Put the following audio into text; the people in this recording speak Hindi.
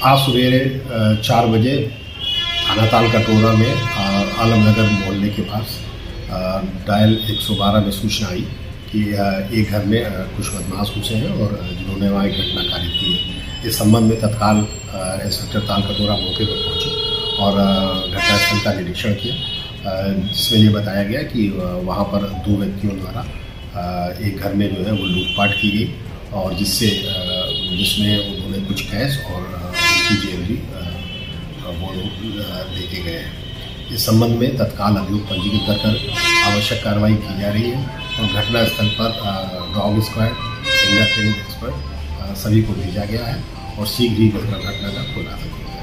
आज सवेरे चार बजे थाना ताल कटोरा में आलमनगर मोहल्ले के पास डायल 112 में सूचना आई कि एक घर में कुछ बदमाश घुसे हैं और जिन्होंने वहाँ एक घटना कारित की है। इस संबंध में तत्काल इंस्पेक्टर ताल कटोरा मौके पर पहुँचे। और घटनास्थल का निरीक्षण किया। जिसमें ये बताया गया कि वहाँ पर दो व्यक्तियों द्वारा एक घर में जो है वो लूटपाट की गई और जिससे जिसमें उन्होंने कुछ कैश और उनकी ज्वेलरी वो देखे गए हैं। इस संबंध में तत्काल अभियोग पंजीकृत कर कर आवश्यक कार्रवाई की जा रही है और घटनास्थल पर dog squad fingerprint expert सभी को भेजा गया है और शीघ्र ही घटना का खुलासा किया